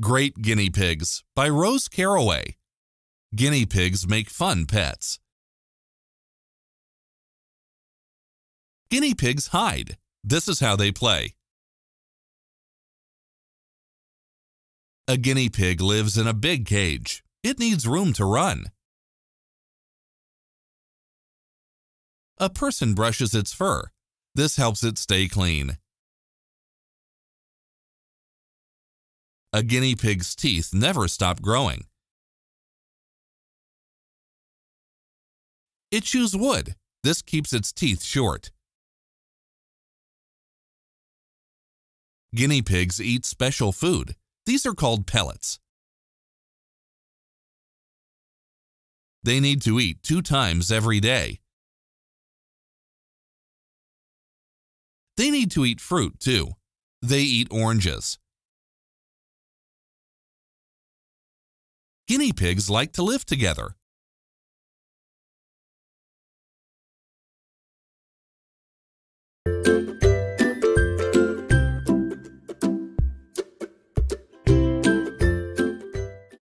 Great Guinea Pigs by Rose Caraway. Guinea pigs make fun pets. Guinea pigs hide. This is how they play. A guinea pig lives in a big cage. It needs room to run. A person brushes its fur. This helps it stay clean. A guinea pig's teeth never stop growing. It chews wood. This keeps its teeth short. Guinea pigs eat special food. These are called pellets. They need to eat two times every day. They need to eat fruit too. They eat oranges. Guinea pigs like to live together.